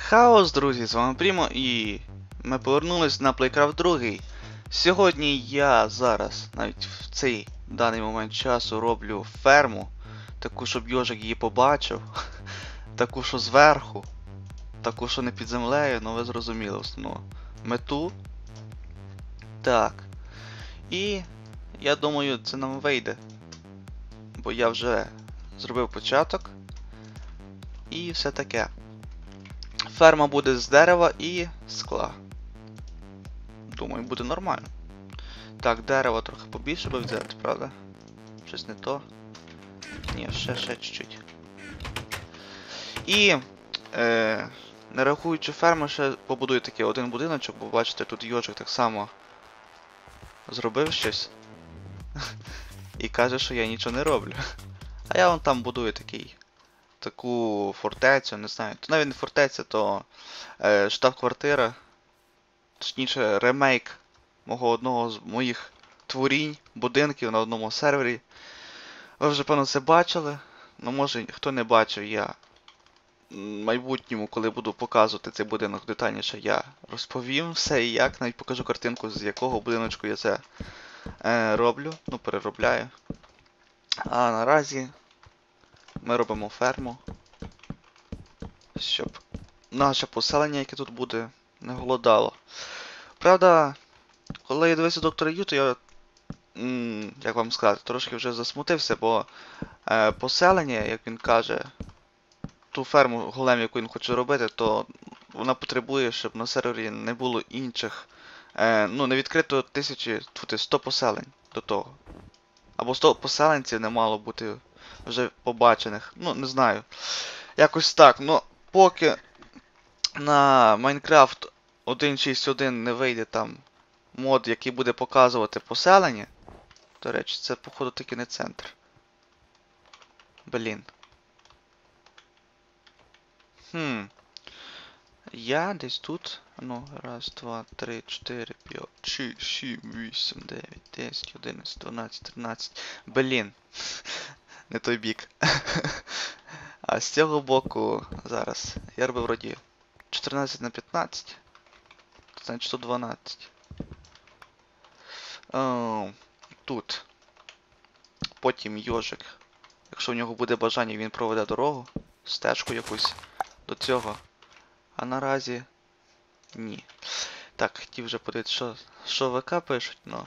Хаос, друзі, з вами Прімо і ми повернулись на Playcraft 2. Сьогодні я зараз, навіть в цей даний момент часу, роблю ферму, таку, щоб йожик її побачив, таку, що зверху, таку, що не під землею, ну ви зрозуміли основну мету. Так. І я думаю, це нам вийде. Бо я вже зробив початок. І все таке. Ферма буде з дерева і скла. Думаю, буде нормально. Так, дерева трохи побільше би взяти, правда? Щось не то. Ні, ще ще чуть-чуть. І. Е, не рахуючи ферми, ще побудую такий один будиночок, бо бачите, тут йожик так само зробив щось. І каже, що я нічого не роблю. А я вон там будую такий таку фортецю, не знаю. То навіть не фортеця, то е, штаб-квартира. Точніше, ремейк мого одного з моїх творінь, будинків на одному сервері. Ви вже, певно, це бачили. Ну, може, хто не бачив, я в майбутньому, коли буду показувати цей будинок детальніше, я розповім все і як. Навіть покажу картинку, з якого будиночку я це е, роблю. Ну, переробляю. А наразі ми робимо ферму, щоб наше поселення, яке тут буде, не голодало. Правда, коли я дивився доктора Ю, то я, як вам сказати, трошки вже засмутився, бо е, поселення, як він каже, ту ферму голем, яку він хоче робити, то вона потребує, щоб на сервері не було інших. Е, ну, не відкрито тисячі, тут 100 поселень до того. Або 100 поселенців не мало бути вже побачених. Ну, не знаю. Якось так. Ну, поки на Minecraft 1.6.1 не вийде там мод, який буде показувати поселення. До речі, це, походу, таки не центр. Блін. Хм. Я десь тут. Ну, раз, два, три, чотири, п'ять, шість, сім, вісім, дев'ять, десять, одинадцять, дванадцять, тринадцять. Блін. Не той бік. А з цього боку зараз. Я робив вроді 14 на 15. То значить 112. О, тут. Потім йожик. Якщо в нього буде бажання, він проведе дорогу, стежку якусь до цього. А наразі ні. Так, хотів вже подивитися, що, що ВК пишуть, ну.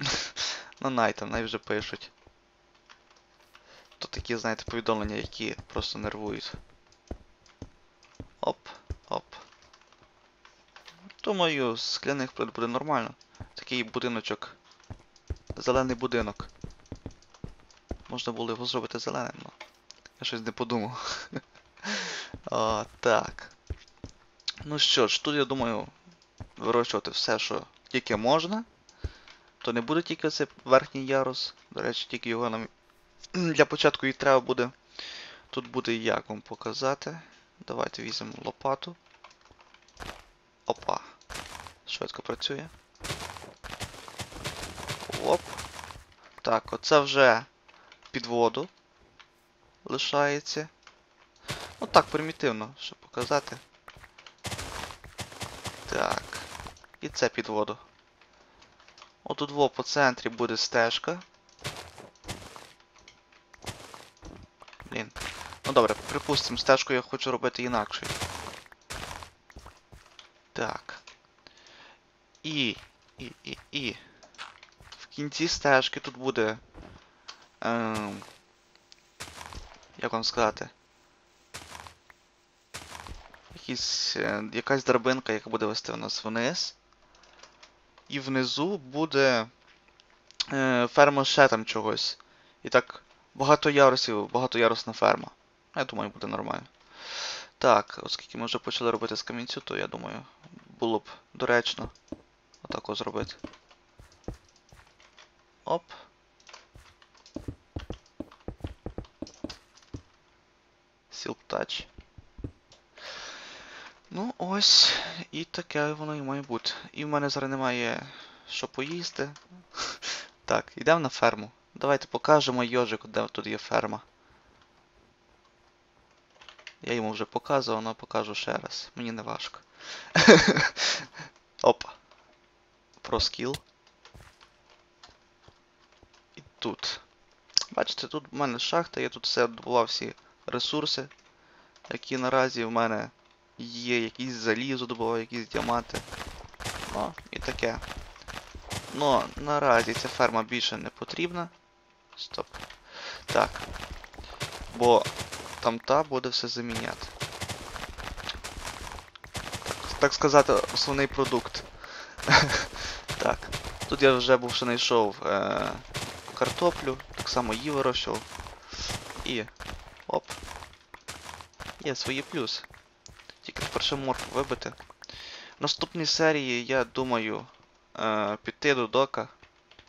ну най там, най вже пишуть. Такі, знаєте, повідомлення, які просто нервують. Оп, оп. Думаю, з скляних плит буде нормально. Такий будиночок. Зелений будинок. Можна було його зробити зеленим, але я щось не подумав. О, так. Ну що ж, тут я думаю вирощувати все, що тільки можна. То не буде тільки цей верхній ярус. До речі, тільки його нам для початку і треба буде. Тут буде як вам показати. Давайте візьмемо лопату. Опа. Швидко працює. Оп. Так, оце вже під воду лишається. Ну так, примітивно, щоб показати. Так. І це під воду. Отут во по центрі буде стежка. Блін. Ну добре, припустимо, стежку я хочу робити інакше. Так. І. І. І. І. В кінці стежки тут буде. Ем, як вам сказати? Якісь, е, якась драбинка, яка буде вести у нас вниз. І внизу буде е, ферма ще там чогось. І так Багато ярусів, багатоярусна ферма. Я думаю, буде нормально. Так, оскільки ми вже почали робити з камінцю, то я думаю, було б доречно отако зробити. Оп. Silk Touch. Ну, ось, і таке воно і має бути. І в мене зараз немає що поїсти. Так, йдемо на ферму. Давайте покажемо йожику, де тут є ферма. Я йому вже показував, але покажу ще раз. Мені не важко. Опа. Про скіл. І тут. Бачите, тут в мене шахта, я тут все добував всі ресурси, які наразі в мене є, якісь залізо добував, якісь діаманти. Ну, і таке. Ну, наразі ця ферма більше не потрібна. Стоп. Так. Бо там та буде все заміняти. Так, сказати, основний продукт. так. Тут я вже був ще знайшов е- картоплю, так само її вирощував. І. Оп. Є свої плюси. Тільки тепер ще моркву вибити. В наступній серії я думаю е, піти до дока,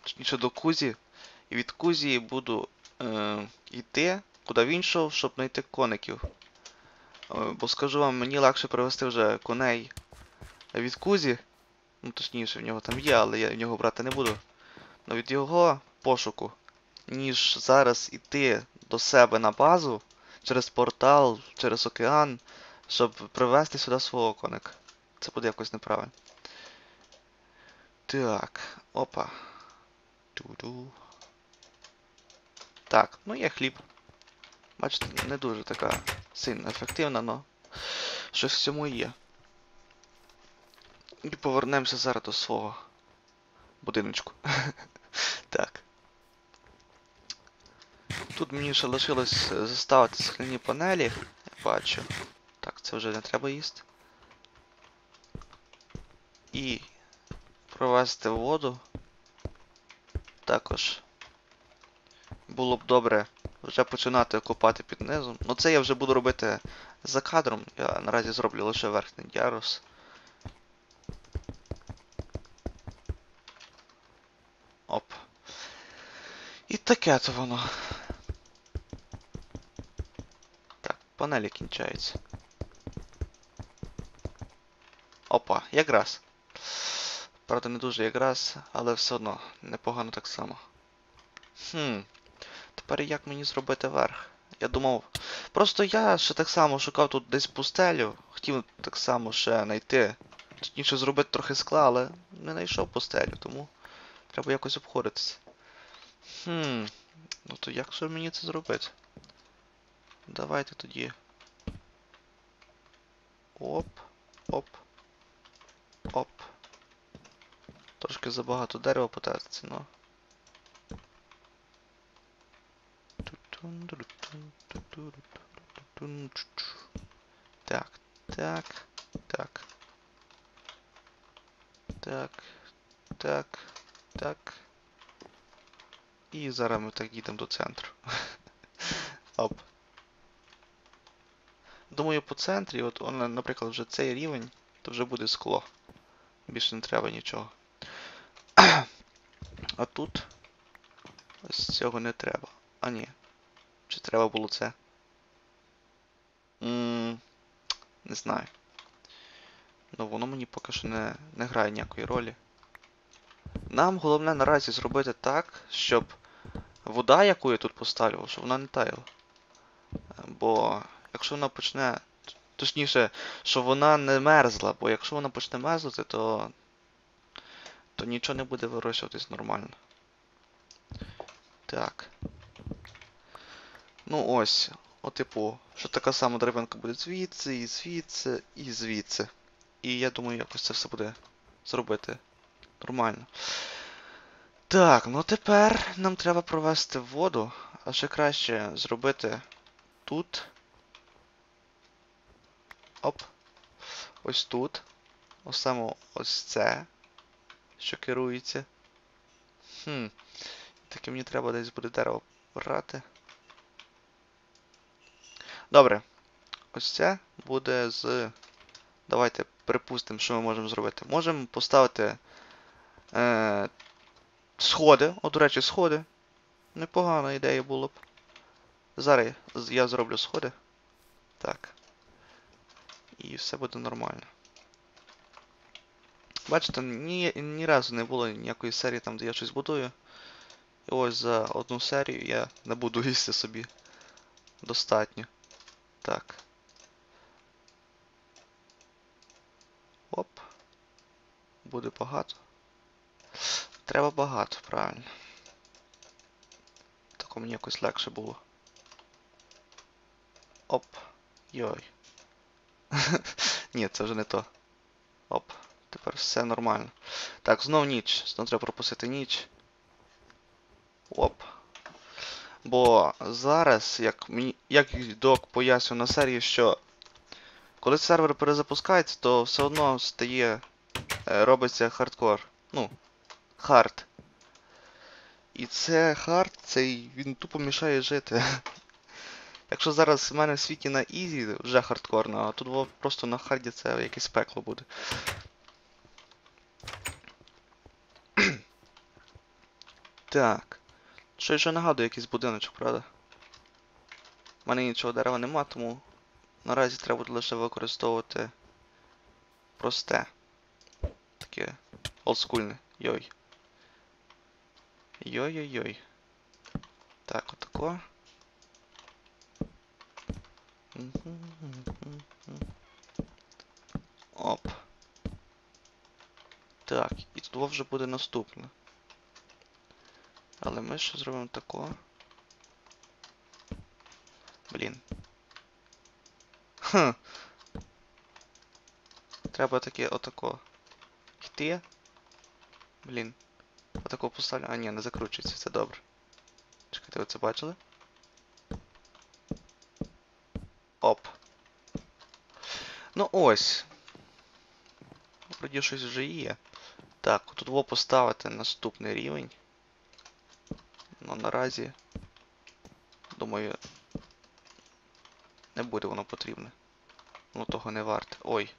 точніше до Кузі, і від Кузі буду е, йти куди він йшов, щоб знайти коників. Е, бо скажу вам, мені легше привезти вже коней від Кузі. Ну точніше, в нього там є, але я в нього брати не буду. Ну від його пошуку, ніж зараз іти до себе на базу через портал, через океан, щоб привезти сюди свого коника. Це буде якось неправильно. Так, опа. Ту-ду. Так, ну є хліб. Бачите, не дуже така сильно ефективна, але щось в цьому є. І повернемося зараз до свого будиночку. так. Тут мені ще лишилось е, заставити скляні панелі, я бачу. Так, це вже не треба їсти. І провести воду. Також було б добре вже починати копати під низом. Ну це я вже буду робити за кадром. Я наразі зроблю лише верхній ярус. Оп. І таке то воно. Так, панелі кінчаються. Опа, якраз. Правда, не дуже якраз, але все одно непогано так само. Хм. Тепер як мені зробити верх? Я думав. Просто я ще так само шукав тут десь пустелю. Хотів так само ще знайти. Точніше зробити трохи скла, але не знайшов пустелю, тому треба якось обходитися. Хм. Ну то як же мені це зробити? Давайте тоді. Оп. Оп. Оп. Трошки забагато дерева потратиться, ну. Так, так, так. Так, так, так. І зараз ми так їдемо до центру. Оп. Думаю, по центрі, от, он, наприклад, вже цей рівень, то вже буде скло. Більше не треба нічого. А тут ось цього не треба. Треба було це? м не знаю. Ну воно мені поки що не, не грає ніякої ролі. Нам головне наразі зробити так, щоб вода, яку я тут поставлю, щоб вона не таяла. Бо якщо вона почне. Точніше, щоб вона не мерзла, бо якщо вона почне мерзнути, то. то нічого не буде вирощуватись нормально. Так. Ну ось. О, типу, що така сама деревинка буде звідси, і звідси, і звідси. І я думаю, якось це все буде зробити нормально. Так, ну тепер нам треба провести воду, а ще краще зробити тут. Оп. Ось тут. Ось саме ось це, що керується. Хм. Таке мені треба десь буде дерево брати. Добре. Ось це буде з. Давайте припустимо, що ми можемо зробити. Можемо поставити е, сходи. О, до речі, сходи. Непогана ідея було б. Зараз я зроблю сходи. Так. І все буде нормально. Бачите, ні, ні разу не було ніякої серії там, де я щось будую. І ось за одну серію я не буду їсти собі достатньо. Так. Оп. Буде багато. Треба багато, правильно. Так у мені якось легше було. Оп. Йой. Ні, це вже не то. Оп. Тепер все нормально. Так, знов ніч. Знов треба пропустити ніч. Оп. Бо зараз, як мені, як док пояснює на серії, що коли сервер перезапускається, то все одно стає. е, робиться hardcore. Ну, hard. І це hard, цей він тупо мішає жити. Якщо зараз в мене в світі на easy вже хардкорно, а тут просто на харді це якесь пекло буде. Так. Що ще нагадує якийсь будиночок, правда? У мене нічого дерева нема, тому наразі треба буде лише використовувати просте. Таке олдскульне. Йой. Йой-йой-йой. Так, отако. Оп. Так, і тут вже буде наступне. Але ми ще зробимо тако. Блін. Хм. Треба таке отако. Йти. Блін. Отако поставлю. А, ні, не закручується, це добре. Чекайте, ви це бачили? Оп. Ну ось. Вроді щось вже є. Так, тут во поставити наступний рівень. Ну наразі. Думаю. Не буде воно потрібне. Воно того не варте. Ой.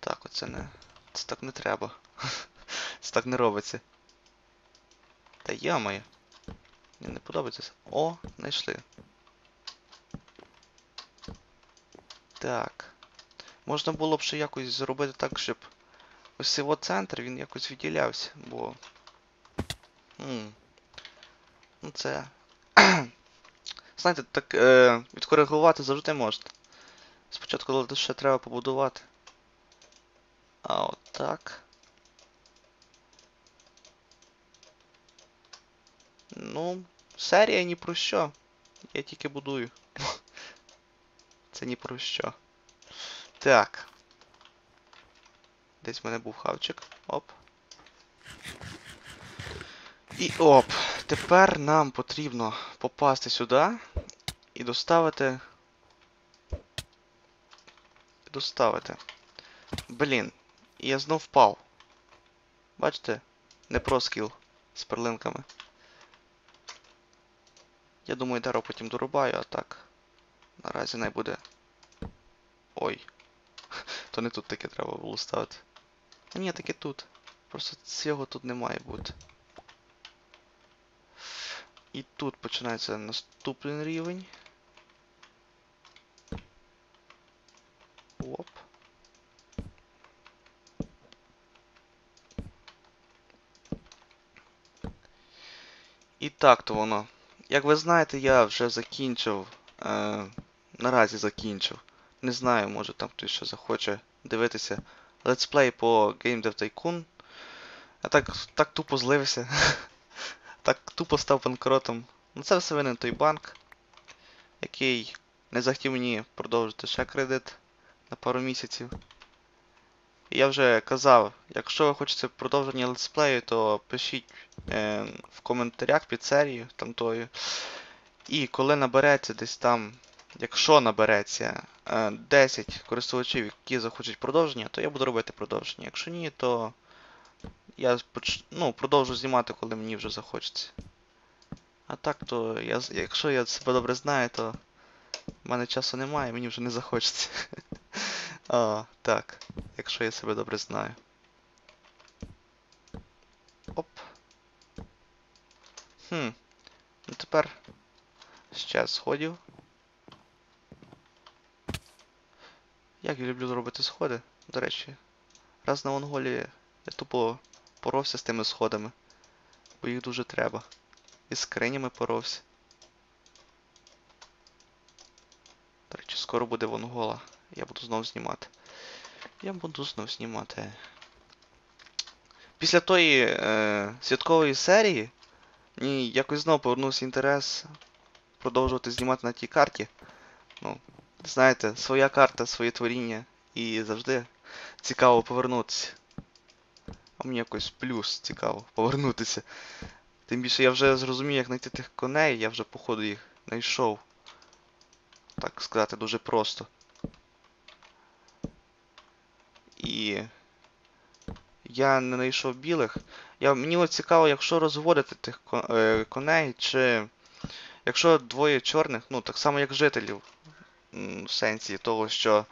Так, оце не. Це так не треба. Це так не робиться. Та ямає. Мені не подобається. О, знайшли. Так. Можна було б ще якось зробити так, щоб ось цей центр він якось відділявся, бо. Хм. Ну це. Знаєте, так е, відкоригувати завжди можна. Спочатку лише треба побудувати. А от так. Ну, серія ні про що. Я тільки будую. Це ні про що. Так. Десь в мене був хавчик. Оп. І оп. Тепер нам потрібно попасти сюди і доставити. Доставити. Блін. І я знов впав. Бачите? Не про скіл з перлинками. Я думаю, дерево потім дорубаю, а так. Наразі не буде. Ой. То не тут таке треба було ставити. А ні, таке тут. Просто цього тут не має бути. І тут починається наступний рівень. Оп. І так то воно. Як ви знаєте, я вже закінчив. Е, наразі закінчив. Не знаю, може там хтось ще захоче дивитися. Летсплей по Game Dev Tycoon. Я так, так тупо злився. так тупо став банкротом. Ну це все винен той банк, який не захотів мені продовжити ще кредит на пару місяців. І я вже казав, якщо ви хочете продовження летсплею, то пишіть е, в коментарях під серією там тою. І коли набереться десь там, якщо набереться е, 10 користувачів, які захочуть продовження, то я буду робити продовження. Якщо ні, то я ну, продовжу знімати, коли мені вже захочеться. А так, то я, якщо я себе добре знаю, то в мене часу немає, мені вже не захочеться. А, так, якщо я себе добре знаю. Оп. Хм. Ну тепер ще сходів. Як я люблю робити сходи, до речі. Раз на Монголії я тупо поровся з тими сходами. Бо їх дуже треба. І з скринями поровся. До речі, скоро буде Вонгола. Я буду знов знімати. Я буду знов знімати. після тої е, святкової серії мені якось знову повернувся інтерес продовжувати знімати на тій карті. Ну, знаєте, своя карта, своє творіння, і завжди цікаво повернутися. А мені якось плюс цікаво повернутися. Тим більше я вже зрозумів, як знайти тих коней, я вже походу їх знайшов. Так сказати, дуже просто. І я не знайшов білих. Я, мені от цікаво, якщо розводити тих е, коней, чи якщо двоє чорних, ну так само як жителів, в сенсі того, що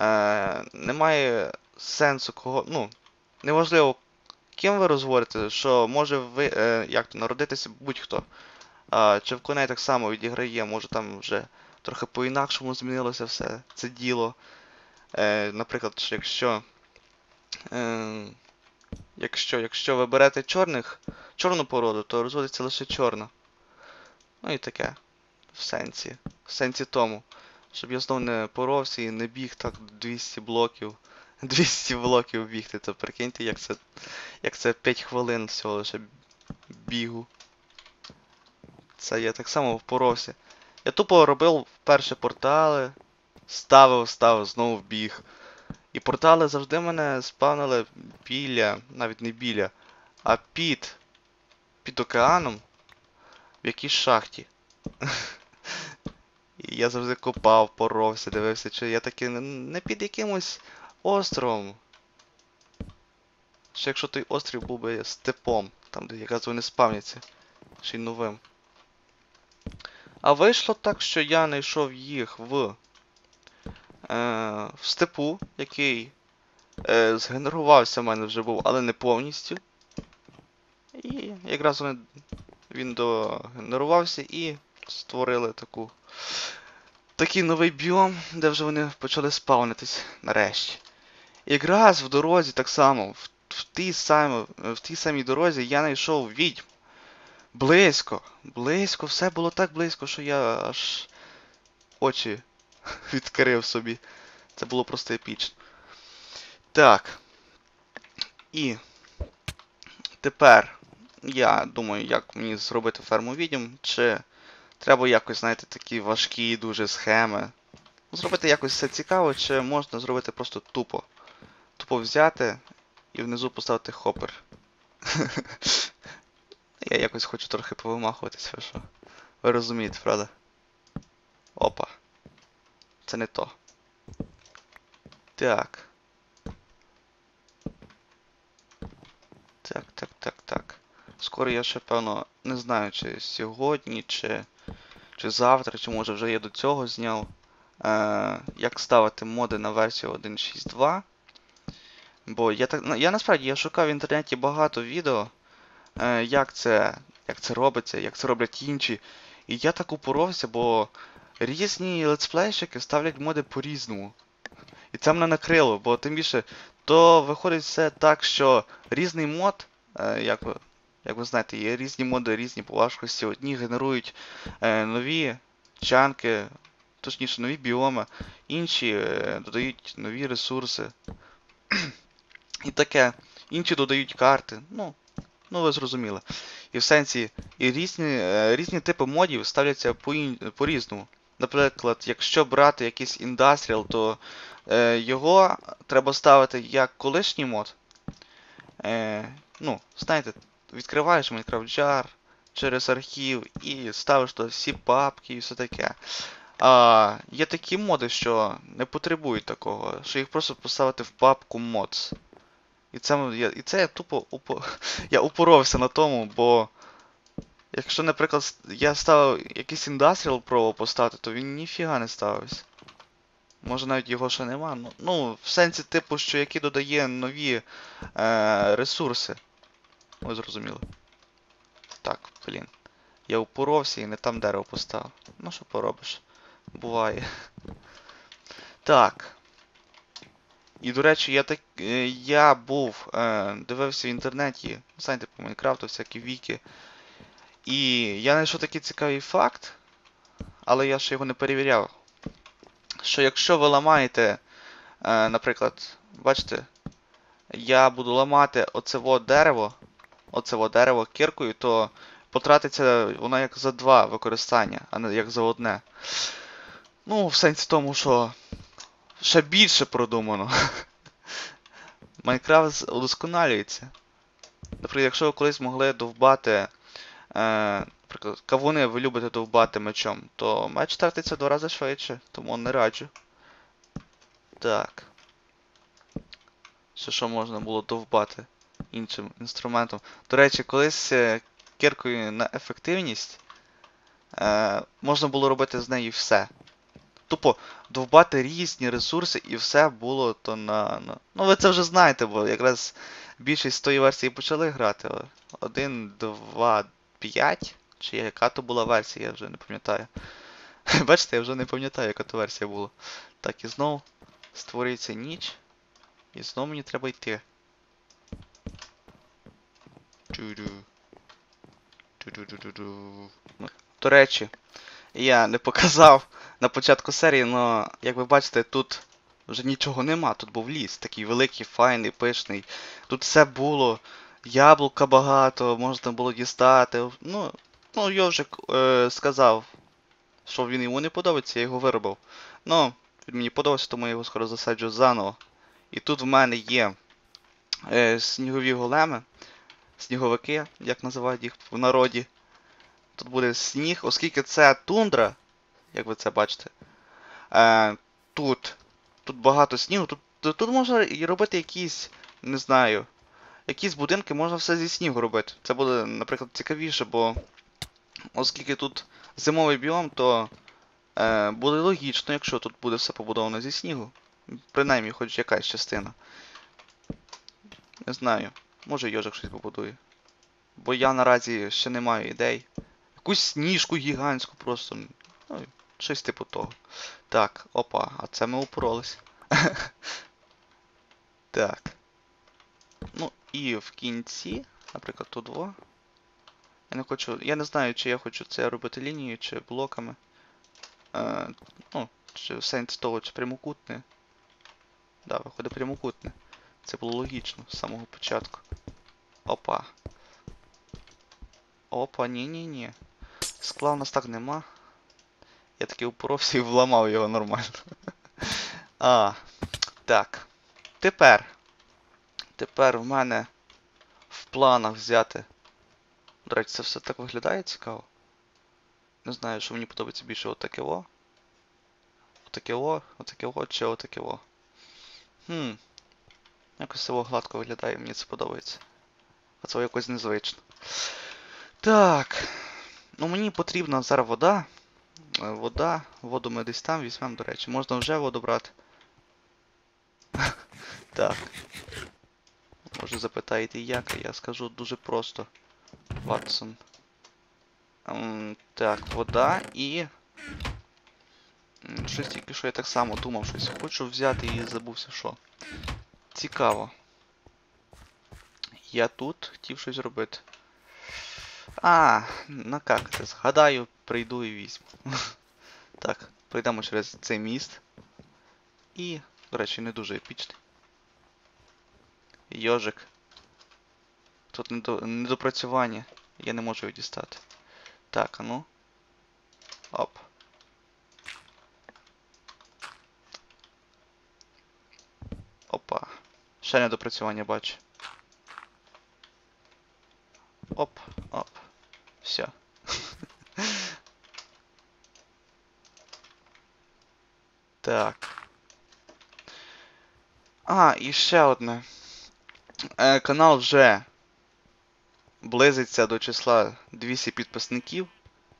е, немає сенсу кого. Ну, неважливо, ким ви розводите, що може ви, е, як то, народитися будь-хто. А, чи в коней так само відіграє, може там вже трохи по-інакшому змінилося все це діло. Е, наприклад, що якщо. Е, якщо, якщо ви берете чорних, чорну породу, то розводиться лише чорна. Ну і таке. В сенсі. В сенсі тому. Щоб я знов не поровся і не біг так 200 блоків. 200 блоків бігти, то прикиньте, як це. Як це 5 хвилин всього лише бігу. Це я так само впоровся. Я тупо робив перші портали, ставив, ставив, знову біг. І портали завжди мене спавнили біля, навіть не біля, а під. Під океаном в якійсь шахті. І я завжди копав, поровся, дивився, чи я таки не- під якимось островом. Що якщо той острів був би степом, там де якраз вони спавняться, ще й новим. А вийшло так, що я знайшов їх в, е, в степу, який е, згенерувався в мене вже був, але не повністю. І якраз вони, він догенерувався і створили таку, такий новий біом, де вже вони почали спавнитись нарешті. І якраз в дорозі так само, в, в, тій самій, в тій самій дорозі я знайшов відьм. Близько, близько, все було так близько, що я аж очі відкрив собі. Це було просто епічно. Так. І тепер я думаю, як мені зробити ферму відьм, чи треба якось, знаєте, такі важкі дуже схеми. Зробити якось все цікаво, чи можна зробити просто тупо. Тупо взяти і внизу поставити хопер. Я якось хочу трохи повимахуватися, ви що. Ви розумієте, правда? Опа. Це не то. Так. Так, так, так, так. Скоро я ще, певно, не знаю, чи сьогодні, чи, чи завтра, чи може вже я до цього зняв. Е, як ставити моди на версію 1.6.2. Бо я так. Я насправді я шукав в інтернеті багато відео е, як це, як це робиться, як це роблять інші. І я так упоровся, бо різні летсплейщики ставлять моди по-різному. І це мене накрило, бо тим більше, то виходить все так, що різний мод, е, як ви, як ви знаєте, є різні моди, різні по важкості. Одні генерують е, нові чанки, точніше нові біоми, інші додають нові ресурси. І таке. Інші додають карти. Ну, Ну, ви зрозуміли. І в сенсі, і різні, е, різні типи модів ставляться по-різному. Наприклад, якщо брати якийсь індастріал, то е, його треба ставити як колишній мод. Е, ну, знаєте, відкриваєш Minecraft Jar через архів і ставиш туди всі папки і все таке. А є такі моди, що не потребують такого, що їх просто поставити в папку mods. І це я, і це я тупо упо, я упоровся на тому, бо якщо, наприклад, я ставив якийсь індастріал пробував поставити, то він ніфіга не ставився. Може навіть його ще нема. Ну, ну в сенсі типу, що який додає нові е, ресурси. Ви зрозуміли. Так, блін. Я упоровся і не там дерево поставив. Ну що поробиш? Буває. Так. І, до речі, я так. е, Я був. Е, дивився в інтернеті, знаєте, по Майнкрафту, всякі віки. І я знайшов такий цікавий факт, але я ще його не перевіряв. Що якщо ви ламаєте, е, наприклад, бачите, я буду ламати оце во дерево, оце во дерево кіркою, то потратиться воно як за два використання, а не як за одне. Ну, в сенсі тому, що ще більше продумано. Майнкрафт удосконалюється. Наприклад, якщо ви колись могли довбати. Е, наприклад, кавуни ви любите довбати мечом, то меч тратиться два рази швидше, тому не раджу. Так. Ще що можна було довбати іншим інструментом. До речі, колись е, кіркою на ефективність е, можна було робити з нею все. Тупо довбати різні ресурси і все було то на. на... Ну ви це вже знаєте, бо якраз більшість з тої версії почали грати. 1, 2, 5. Чи яка то була версія, я вже не пам'ятаю. Бачите, я вже не пам'ятаю, яка то версія була. Так, і знов створюється ніч. І знову мені треба йти. Ну, До речі, я не показав на початку серії, але як ви бачите, тут вже нічого нема. Тут був ліс, такий великий, файний, пишний. Тут все було. Яблука багато, можна було дістати. Ну, ну Йожик е, сказав, що він йому не подобається, я його виробив. Ну, він мені подобається, тому я його скоро засаджу заново. І тут в мене є е, снігові големи, сніговики, як називають їх в народі. Тут буде сніг, оскільки це тундра, як ви це бачите. Е, тут, тут багато снігу, тут, тут, можна і робити якісь, не знаю, якісь будинки можна все зі снігу робити. Це буде, наприклад, цікавіше, бо оскільки тут зимовий біом, то е, буде логічно, якщо тут буде все побудовано зі снігу. Принаймні, хоч якась частина. Не знаю. Може Йожик щось побудує. Бо я наразі ще не маю ідей. Якусь сніжку гігантську просто. Ну, щось типу того. Так, опа, а це ми упоролись. так. Ну, і в кінці, наприклад, тут два. Я не хочу. Я не знаю, чи я хочу це робити лінією, чи блоками. Е, ну, чи в сенсі того, чи прямокутне. Да, виходить прямокутне. Це було логічно з самого початку. Опа. Опа, ні-ні-ні. Скла у нас так нема. Я таки упоровся і вламав його нормально. А, так. Тепер. Тепер в мене в планах взяти. До речі, це все так виглядає цікаво. Не знаю, що мені подобається більше отаке во. Отаке во, отаке во, чи отаке во. Хм. Якось село гладко виглядає, мені це подобається. А це якось незвично. Так. Ну мені потрібна зараз вода. Е, Вода, воду ми десь там візьмемо, до речі. Можна вже воду брати. так. Може запитаєте як, а я скажу дуже просто. Ватсон. Ем, так, вода і. Щось тільки що я так само думав, щось хочу взяти і забувся що. Цікаво. Я тут хотів щось робити. А, накакати. Згадаю, прийду і візьму. так, пройдемо через цей міст. І, до речі, не дуже епічний. Йожик. Тут недо... недопрацювання. Я не можу його дістати. Так, а ну. Оп. Опа. Ще недопрацювання бачу. Оп. Все. так. А, і ще одне. Е, канал вже близиться до числа 200 підписників.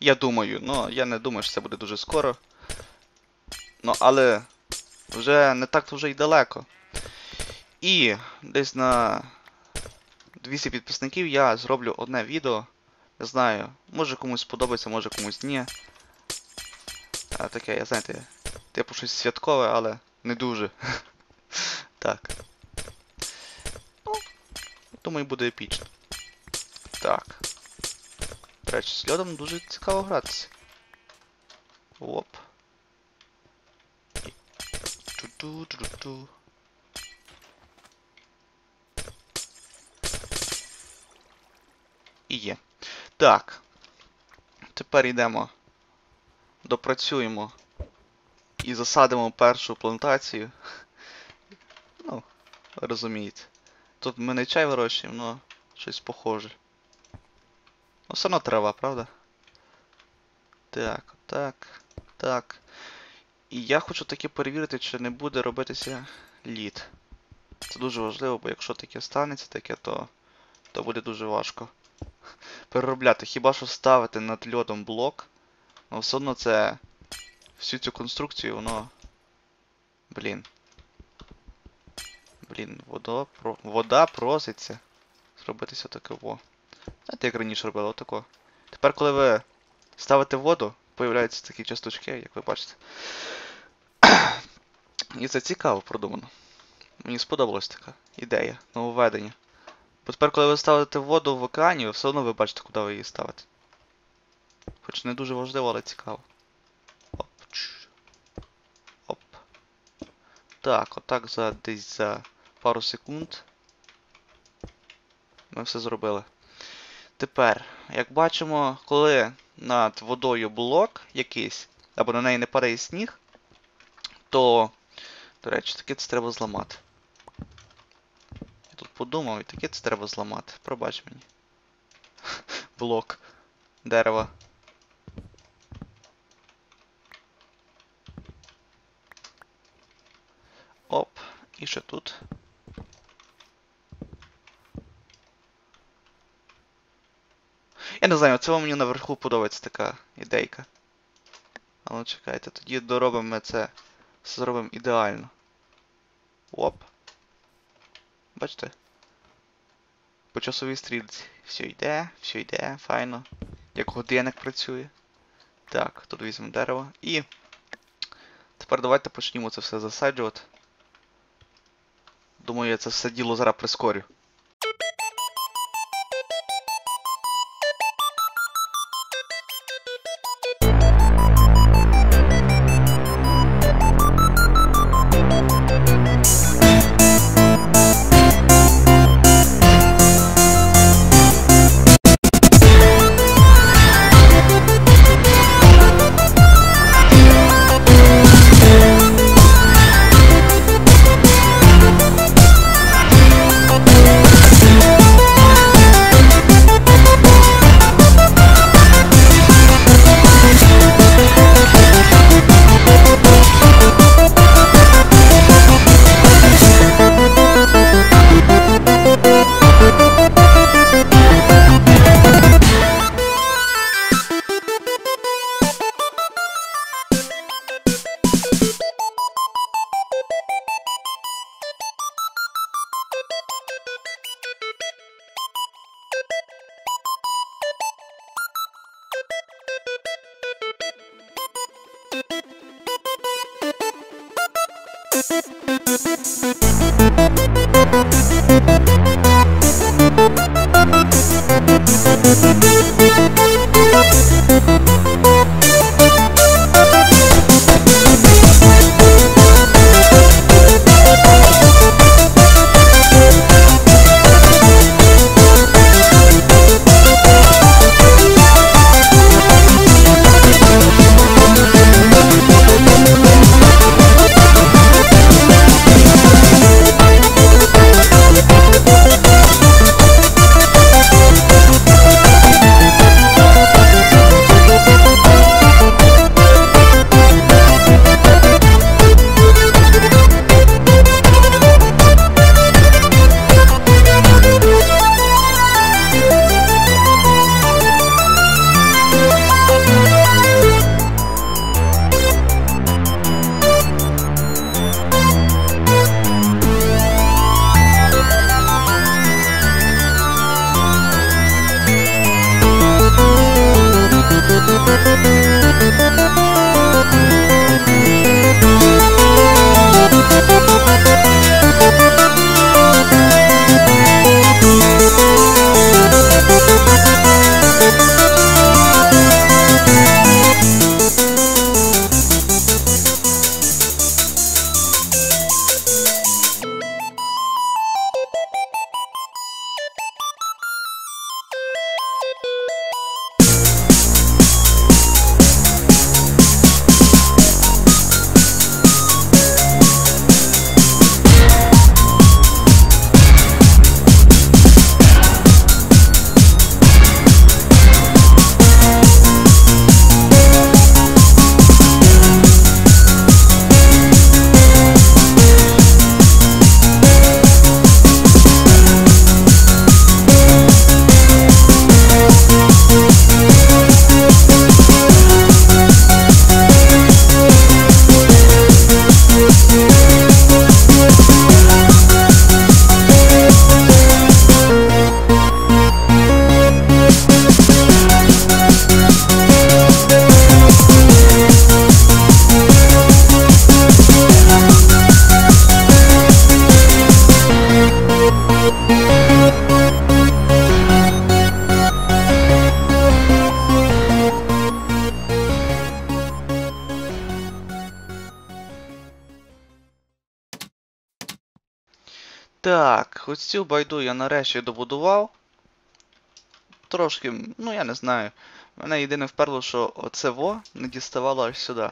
Я думаю, ну я не думаю, що це буде дуже скоро. Ну, але вже не так вже й далеко. І десь на 200 підписників я зроблю одне відео. Я знаю. Може комусь сподобається, може комусь ні. А, Таке, я знаєте, типу щось святкове, але не дуже. Так. Ну, думаю, буде епічно. Так. До речі, з льодом дуже цікаво гратися. Оп. Ту-ту-ту-ту. І є. Так. Тепер йдемо. Допрацюємо. І засадимо першу плантацію. Ну, розумієте. Тут ми не чай вирощуємо, але щось похоже. Ну, все одно трава, правда? Так, так, так. І я хочу таки перевірити, чи не буде робитися лід. Це дуже важливо, бо якщо таке станеться таке, то, то буде дуже важко переробляти. Хіба що ставити над льодом блок, але все одно це всю цю конструкцію, воно. Блін. Блін, вода, про... вода проситься. Зробитися таке во. Знаєте, як раніше робили, отако. Тепер, коли ви ставите воду, появляються такі часточки, як ви бачите. І це цікаво продумано. Мені сподобалась така ідея, нововведення. Бо тепер, коли ви ставите воду в океані, все одно ви бачите, куди ви її ставите. Хоч не дуже важливо, але цікаво. Оп. Оп. Так, отак за десь за пару секунд. Ми все зробили. Тепер, як бачимо, коли над водою блок якийсь, або на неї не падає сніг, то, до речі, таке це треба зламати. Подумав, і таке це треба зламати. Пробач мені. Блок дерева. Оп, і ще тут. Я не знаю, це мені наверху подобається така ідейка. Але чекайте, тоді доробимо ми це. Зробимо ідеально. Оп. Бачите? По часовій стрілці. Все йде, все йде, файно. Як годинник працює. Так, тут візьмемо дерево. І. Тепер давайте почнімо це все засаджувати. Думаю, я це все діло зараз прискорю. Thank ось цю байду я нарешті добудував. Трошки, ну я не знаю. Мене єдине вперло, що оце во не діставало аж сюди.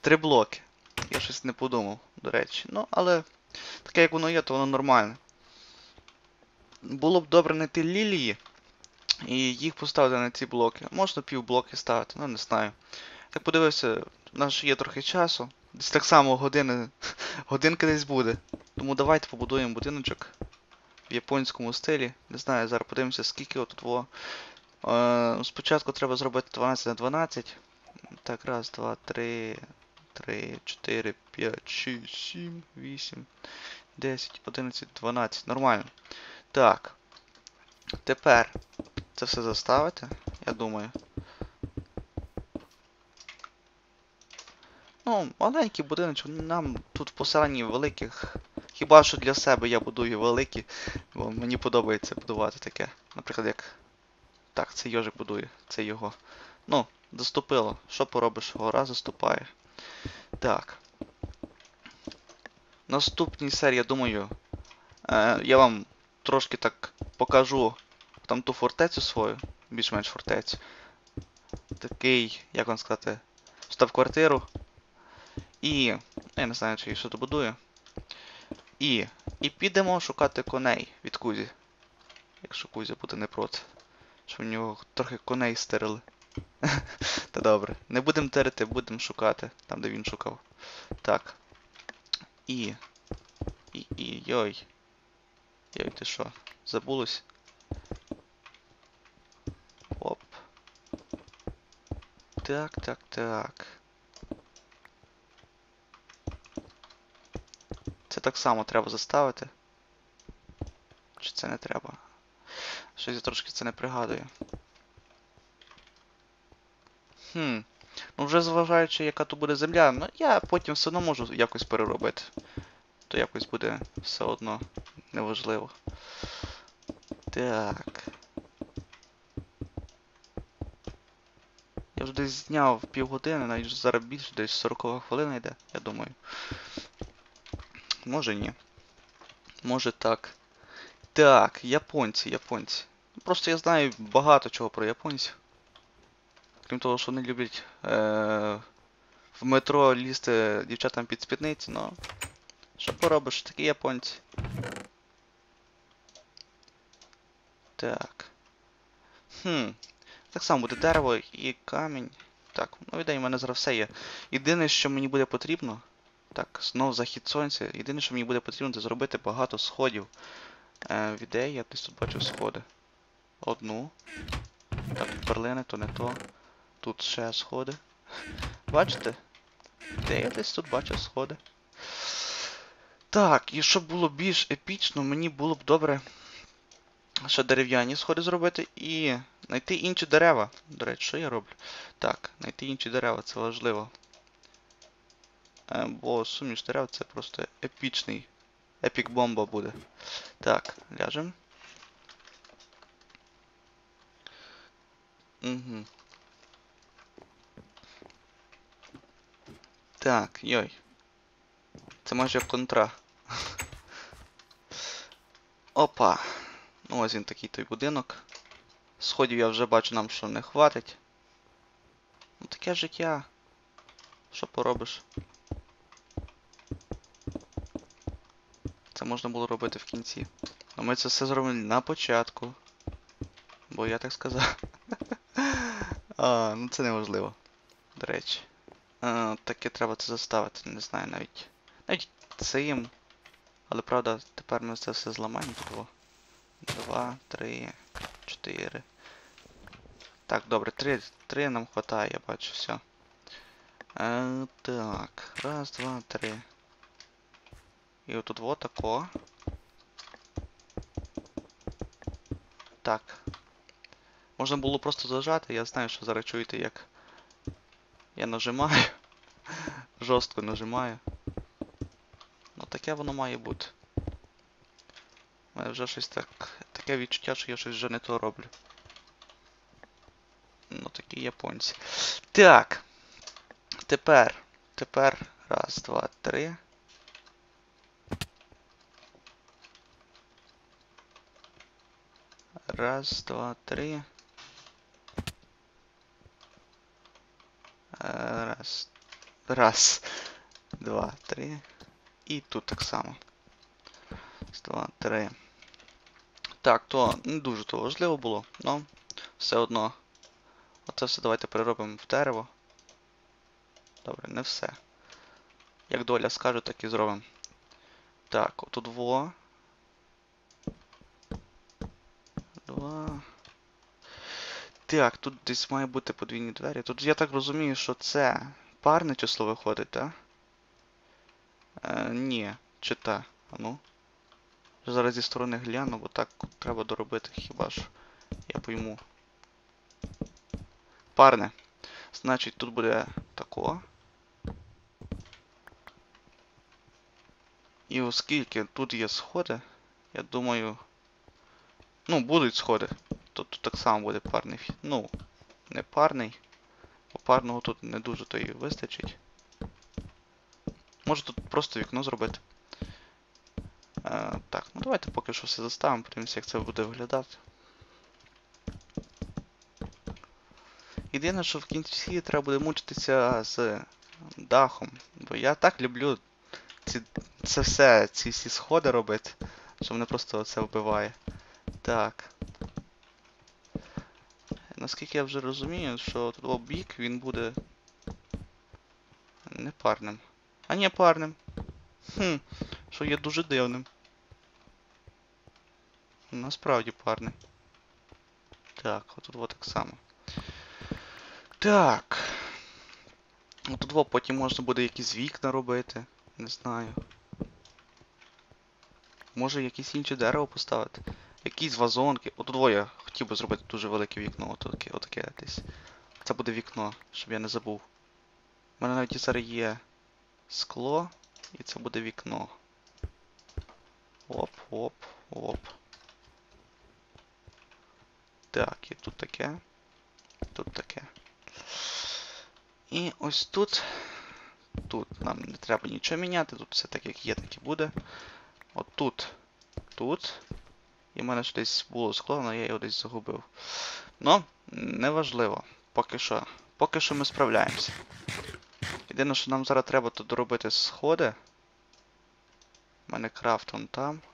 Три блоки. Я щось не подумав, до речі. Ну, але таке як воно є, то воно нормальне. Було б добре знайти лілії і їх поставити на ці блоки. Можна півблоки ставити, ну не знаю. Так подивився, у нас є трохи часу. Десь так само години, годинка десь буде. Тому давайте побудуємо будиночок в японському стилі. Не знаю, зараз подивимося, скільки отут во. Е, спочатку треба зробити 12 на 12. Так, раз, два, три, три, чотири, п'ять, шість, сім, вісім, десять, одинадцять, дванадцять. Нормально. Так. Тепер це все заставити, я думаю. Ну, маленький будиночок, нам тут в великих. Хіба що для себе я будую великі, бо мені подобається будувати таке. Наприклад, як. Так, це йожик будує, це його. Ну, доступило. Що поробиш? Гора заступає. Так. Наступній серії, я думаю, е, я вам трошки так покажу там ту фортецю свою, більш-менш фортецю. Такий, як вам сказати, став квартиру. І. Я не знаю, чи я що добудую. І. І підемо шукати коней від Кузі. Якщо Кузя буде не проти. Що в нього трохи коней стерили. Та добре. Не будемо терити, будемо шукати. Там, де він шукав. Так. І. І. І. Йой. Йой, ти що? Забулось? Оп. Так, так, так. Так само треба заставити. Чи це не треба? Щось я трошки це не пригадую. Хм. Ну вже зважаючи, яка тут буде земля, ну я потім все одно можу якось переробити. То якось буде все одно неважливо. Так. Я вже десь зняв півгодини, навіть зараз більше, десь 40 хвилина йде, я думаю. Може ні. Може так. Так, японці, японці. Просто я знаю багато чого про японців. Крім того, що вони люблять е- в метро лізти дівчатам під спідниці, ну. Що поробиш, такі японці. Так. Хм. Так само буде дерево і камінь. Так, ну ідеї, в мене зараз все є. Єдине, що мені буде потрібно. Так, знов захід сонця. Єдине, що мені буде потрібно, це зробити багато сходів. Е, в я десь тут бачу сходи. Одну. Так, перлини, то не то. Тут ще сходи. Бачите? Де я десь тут бачу сходи. Так, і щоб було більш епічно, мені було б добре ще дерев'яні сходи зробити і знайти інші дерева. До речі, що я роблю? Так, знайти інші дерева, це важливо. Е, бо суміш дерев це просто епічний. Epic бомба буде. Так, ляжем. Угу. Так, йой. Це майже контра. Опа. Ну ось він такий той будинок. Сходів я вже бачу нам, що не хватить. Ну таке життя. Що поробиш? Це можна було робити в кінці. А ми це все зробили на початку. Бо я так сказав. а, ну це неможливо. До речі. А, таке треба це заставити, не знаю навіть. Навіть цим. Але правда, тепер ми це все зламаємо. Два, три, чотири. Так, добре, три, три нам хватає, я бачу, все. Е, так, раз, два, три. І отут вот тако. Так. Можна було просто зажати, я знаю, що зараз чуєте, як я нажимаю. Жорстко нажимаю. Ну таке воно має бути. У мене вже щось так. Таке відчуття, що я щось вже не то роблю. Ну такі японці. Так. Тепер. Тепер. Раз, два, три. Раз, два, три. Е, Раз. Раз. Два, три. І тут так само. Раз, два, три. Так, то не дуже то важливо було, але все одно. Оце все давайте переробимо в дерево. Добре, не все. Як доля скаже, так і зробимо. Так, отут во. Два. Так, тут десь має бути подвійні двері. Тут я так розумію, що це парне число виходить, так? Е, ні, чи та. А ну. Зараз зі сторони гляну, бо так треба доробити хіба ж. Я пойму. Парне. Значить, тут буде тако. І оскільки тут є сходи, я думаю. Ну, будуть сходи. То тут так само буде парний вхід. Ну, не парний. Бо парного тут не дуже то і вистачить. Може тут просто вікно зробити. Е, так, ну давайте поки що все заставимо, подивимося, як це буде виглядати. Єдине, що в кінці треба буде мучитися з дахом. Бо я так люблю ці, це все, ці всі сходи робити, що мене просто це вбиває. Так. Наскільки я вже розумію, що тут бік він буде не парним. А ні, парним. Хм, що є дуже дивним. Насправді парний. Так, отут вот так само. Так. Отут во потім можна буде якісь вікна робити. Не знаю. Може якісь інші дерево поставити. Якісь вазонки. От двоє хотів би зробити дуже велике вікно. Отаке, отаке десь. Це буде вікно, щоб я не забув. У мене навіть зараз є скло, і це буде вікно. Оп, оп, оп. Так, і тут таке. Тут таке. І ось тут. Тут нам не треба нічого міняти, тут все так як є, так і буде. От тут. Тут. І в мене ж десь було скло, я його десь загубив. Ну, неважливо. Поки що. Поки що ми справляємося. Єдине, що нам зараз треба тут доробити сходи. У мене крафт вон там.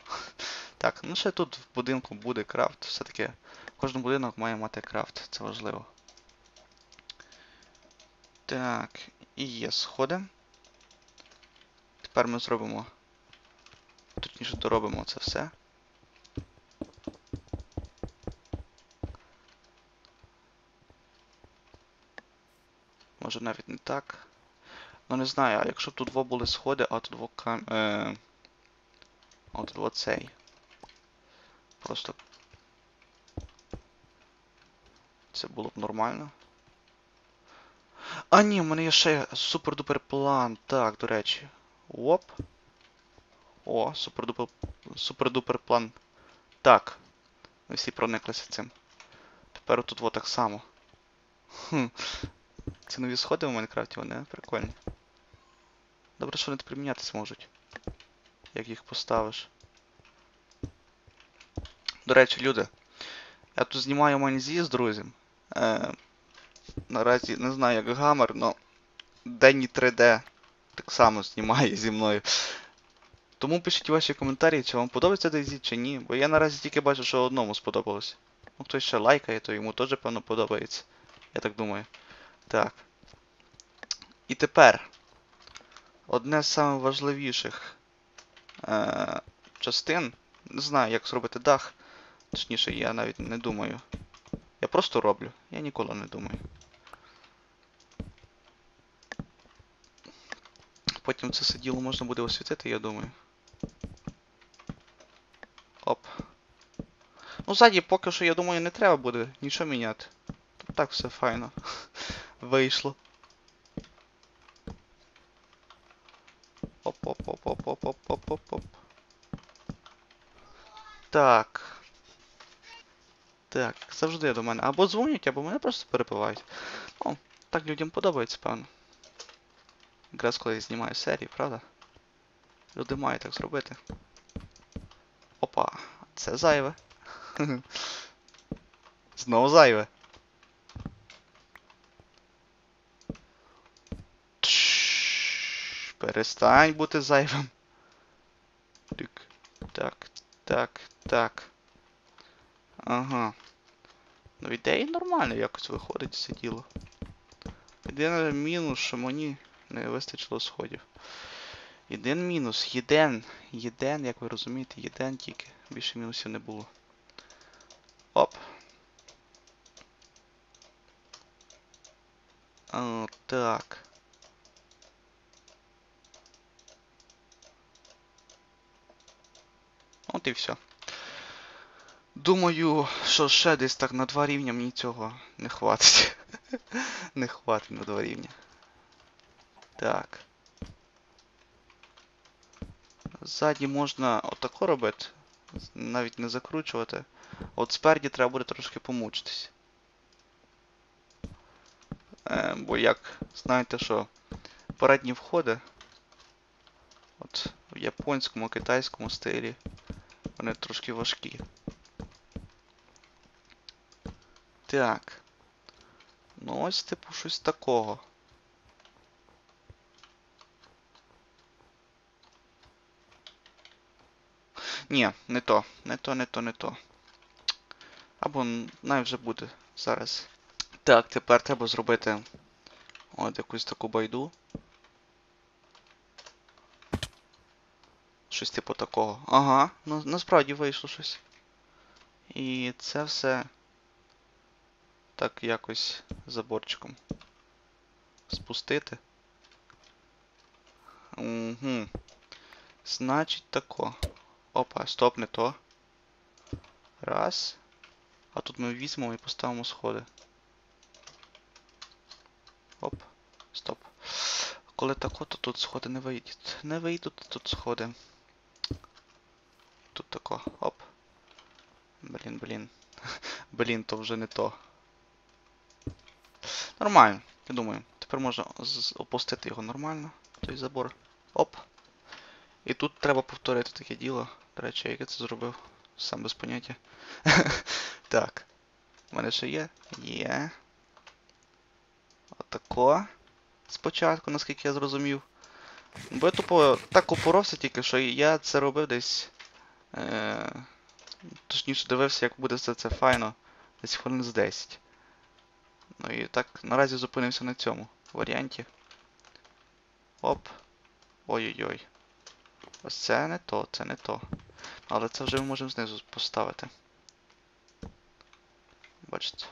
Так, ну ще тут в будинку буде крафт. Все-таки кожен будинок має мати крафт, це важливо. Так, і є сходи. Тепер ми зробимо. Точніше доробимо це все. Може навіть не так. Ну не знаю, а якщо б тут два були сходи, а тут два кам... Е... От два цей. Просто. Це було б нормально. А ні, в мене є ще супер-дупер план. Так, до речі. Оп. О, супер-дупер супер-дупер план. Так. Ви всі прониклися цим. Тепер тут так само. Хм. Ці нові сходи в Майнкрафті, вони прикольні. Добре, що вони тепер мінятися можуть. Як їх поставиш. До речі, люди. Я тут знімаю Майнзі з друзем. Е, наразі не знаю як гамер, но Денні 3D так само знімає зі мною. Тому пишіть ваші коментарі, чи вам подобається DayZ, чи ні. Бо я наразі тільки бачу, що одному сподобалось. Ну хтось ще лайкає, то йому теж, певно, подобається. Я так думаю. Так. І тепер. Одне з найважливіших е, частин. Не знаю, як зробити дах. Точніше, я навіть не думаю. Я просто роблю. Я ніколи не думаю. Потім це все діло можна буде освітити, я думаю. Оп. Ну, ззаді поки що, я думаю, не треба буде нічого міняти. Тут так все файно вийшло. Оп-оп-оп-оп-оп-оп-оп-оп-оп. Так. Так, завжди до мене. Або дзвонять, або мене просто перебивають. Ну, так людям подобається, певно. Якраз коли я знімаю серії, правда? Люди мають так зробити. Опа, це зайве. Знову зайве. Перестань бути зайвим. Так, так, так, так. Ага. Ну, ідеї нормально якось виходить це діло. Єдине мінус, що мені не вистачило сходів. Єдин мінус, єден, єден, як ви розумієте, єден тільки. Більше мінусів не було. Оп. О, так. І все. Думаю, що ще десь так на два рівня мені цього не хватить. не хватить на два рівня. Так. Ззаді можна отако робити, навіть не закручувати. От спереді треба буде трошки помучитись. Е, бо як, знаєте що, передні входи, от в японському, китайському стилі, вони трошки важкі. Так. Ну ось типу щось такого. Ні, не то, не то, не то, не то. Або най вже буде зараз. Так, тепер треба зробити от якусь таку байду. Щось типу такого. Ага, ну насправді вийшло щось. І це все так якось заборчиком спустити. Угу. Значить тако. Опа, стоп, не то. Раз. А тут ми візьмемо і поставимо сходи. Оп. Стоп. Коли тако, то тут сходи не вийдуть. Не вийдуть тут сходи. Тут тако. Оп. Блін, блін. Блін, то вже не то. Нормально, я думаю. Тепер можна опустити його нормально, той забор. Оп. І тут треба повторити таке діло. До речі, як я це зробив? Сам без поняття. так. У мене ще є? Є. Отако. Спочатку, наскільки я зрозумів. Бо я тупо так упоровся тільки, що я це робив десь. Е... Точніше дивився, як буде все це файно. Десь хвилин з 10. Ну і так, наразі зупинився на цьому варіанті. Оп. Ой-ой-ой. Ось це не то, це не то. Але це вже ми можемо знизу поставити. Бачите.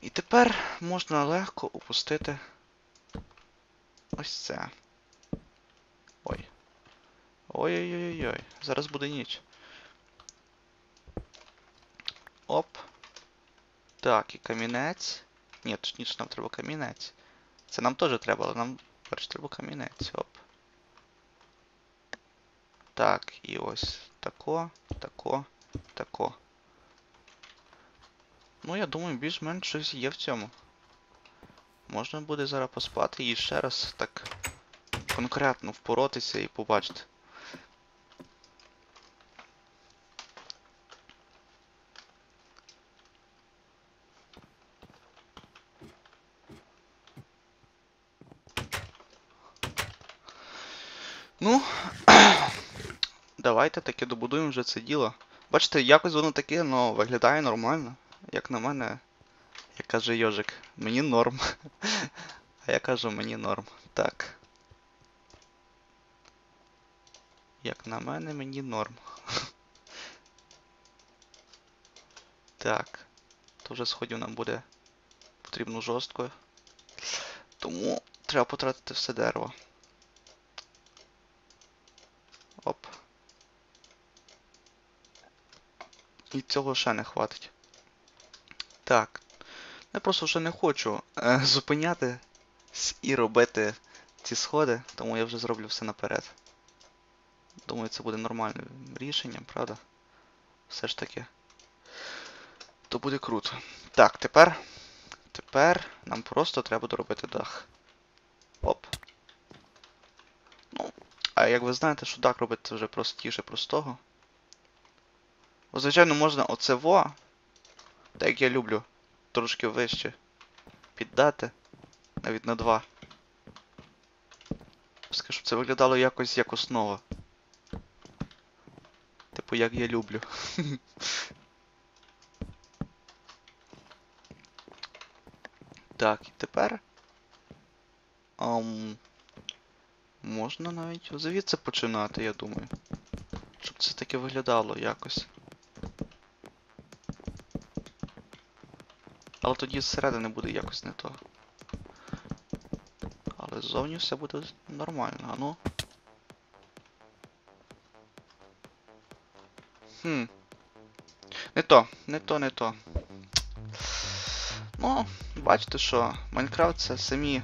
І тепер можна легко опустити ось це. Ой. Ой-ой-ой-ой. Зараз буде ніч. Оп. Так, і камінець. Ні, точніше нам треба камінець. Це нам теж треба, але нам перш треба камінець. Оп. Так, і ось тако, тако, тако. Ну, я думаю, більш-менш щось є в цьому. Можна буде зараз поспати і ще раз так конкретно впоротися і побачити. Ну, давайте таки добудуємо вже це діло. Бачите, якось воно таке, але виглядає нормально. Як на мене, як каже Йожик, мені норм. А я кажу, мені норм. Так. Як на мене, мені норм. Так. То вже сходів нам буде потрібно жорстко. Тому треба потратити все дерево. Оп. І цього ще не хватить. Так. Я просто вже не хочу е, зупиняти і робити ці сходи, тому я вже зроблю все наперед. Думаю, це буде нормальним рішенням, правда? Все ж таки. То буде круто. Так, тепер. Тепер нам просто треба доробити дах. Оп. Ну, а як ви знаєте, що дах робити вже простіше простого. Бо, звичайно, можна оце во Так як я люблю. Трошки вище. Піддати. Навіть на два. Скажу, щоб це виглядало якось як основа. Типу, як я люблю. Так, і тепер. Ам, можна навіть звідси починати, я думаю. Щоб це таке виглядало якось. Але тоді зсередини буде якось не то. Але ззовні все буде нормально, а ну. Хм. Не то, не то, не то. Ну, бачите, що Майнкрафт це самі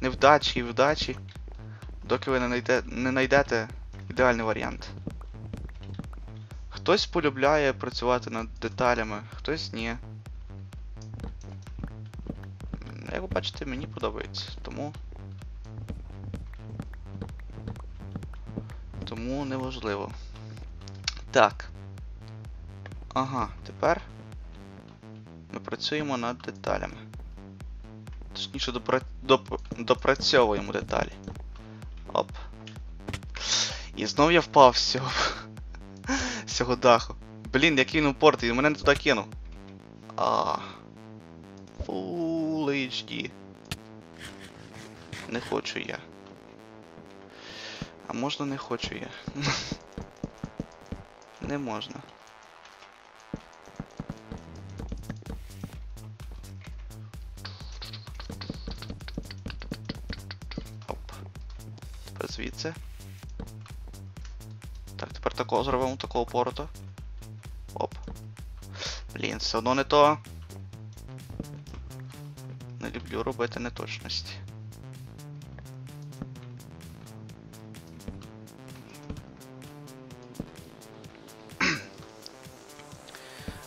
невдачі і вдачі, доки ви не найде, не знайдете ідеальний варіант. Хтось полюбляє працювати над деталями, хтось ні. Бачите, мені подобається, тому. Тому неважливо. Так. Ага, тепер ми працюємо над деталями. Точніше, допра... доп... допрацьовуємо деталі. Оп. І знов я впав з цього. з цього даху. Блін, який він упортий, мене не туди кинув. А. HD. Не хочу я. А можна не хочу я. не можна. Оп. Тепер звідси. Так, тепер такого зробимо, такого порота. Оп. Блін, все одно не то. Люблю робити неточності.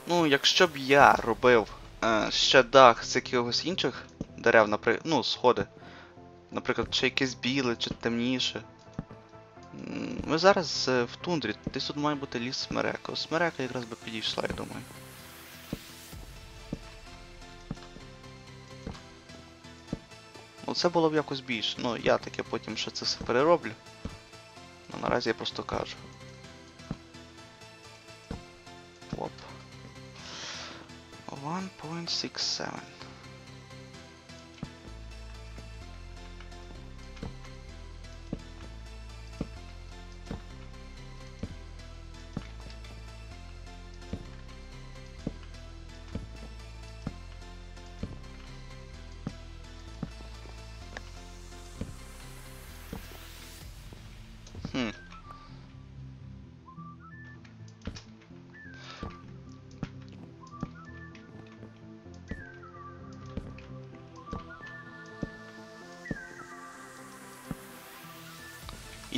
Ну, якщо б я робив е, ще дах з якихось інших дерев, наприклад, ну, сходи. Наприклад, чи якесь біле, чи темніше. Ми зараз е, в тундрі, десь тут має бути ліс смерека. Смерека якраз би підійшла, я думаю. Це було б якось більше. Ну, я таке потім ще це все перероблю. Ну наразі я просто кажу. Оп. 1.67.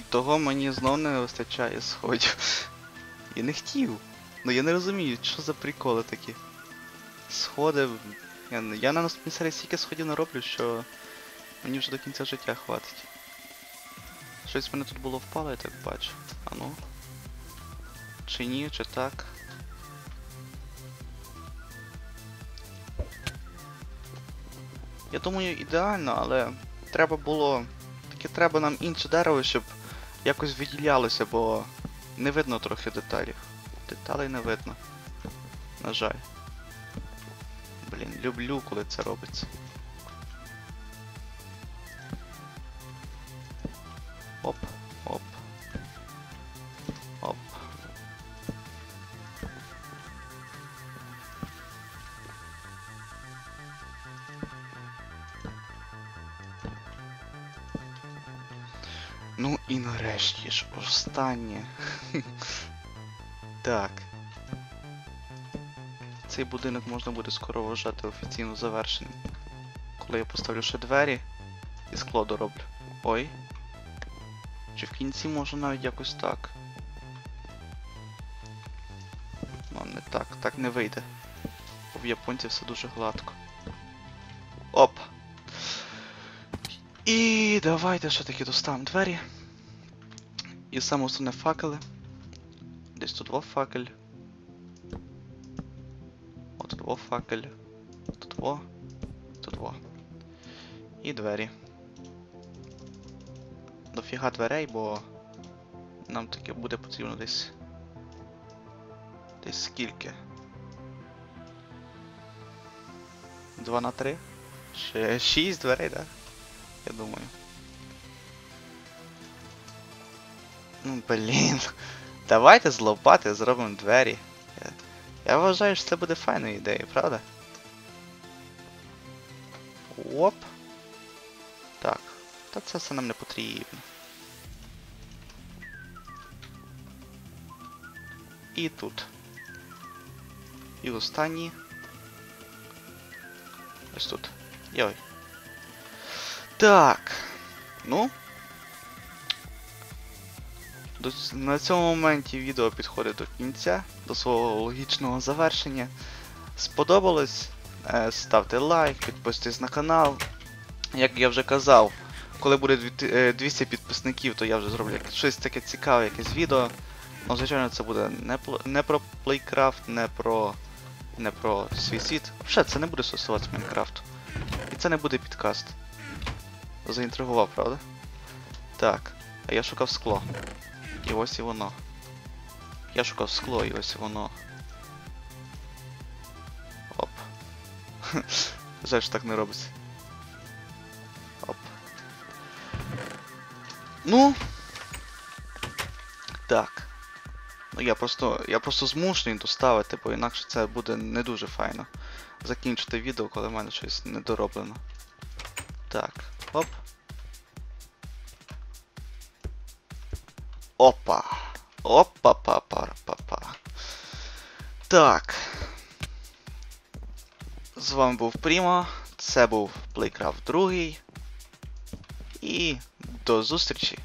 того мені знов не вистачає сходів. Я не хотів. Ну я не розумію, що за приколи такі. Сходи. Я, я на наступній серії стільки сходів нароблю, що мені вже до кінця життя хватить. Щось в мене тут було впало, я так бачу. А ну. Чи ні, чи так. Я думаю, ідеально, але треба було. Таке треба нам інше дерево, щоб якось виділялися, бо не видно трохи деталів. Деталей не видно. На жаль. Блін, люблю, коли це робиться. Останнє. так. Цей будинок можна буде скоро вважати офіційно завершеним. Коли я поставлю ще двері і скло дороблю. Ой. Чи в кінці може навіть якось так? Ну, не так, так не вийде. Бо в японців все дуже гладко. Оп! І давайте ще таки доставимо двері. І саме основне факели. Десь тут два факель. От во факель. Тут во. Тут во. І двері. Дофіга дверей, бо нам таки буде потрібно десь. Десь скільки? 2 на 3? Ще 6 дверей, так? Да? Я думаю. Ну, блін. Давайте з лопати зробимо двері. Я, вважаю, що це буде файною ідеєю, правда? Оп. Так. Та це все нам не потрібно. І тут. І останній. Ось тут. Йой. Так. Ну. До, на цьому моменті відео підходить до кінця, до свого логічного завершення. Сподобалось? Е, ставте лайк, підписуйтесь на канал. Як я вже казав, коли буде дві- е, 200 підписників, то я вже зроблю щось таке цікаве, якесь відео. Ну, звичайно, це буде не, про Playcraft, не про. не про свій світ. Взагалі, це не буде стосуватися Майнкрафту. І це не буде підкаст. Заінтригував, правда? Так, а я шукав скло. І ось і воно. Я шукав скло, і ось воно. Оп. Жаль, що так не робиться. Оп. Ну. Так. Ну я просто. Я просто змушений доставити, бо інакше це буде не дуже файно. Закінчити відео, коли в мене щось недороблено. Так. Оп. Опа. опа па па па па Так. З вами був Прімо. Це був Playcraft 2. І до зустрічі!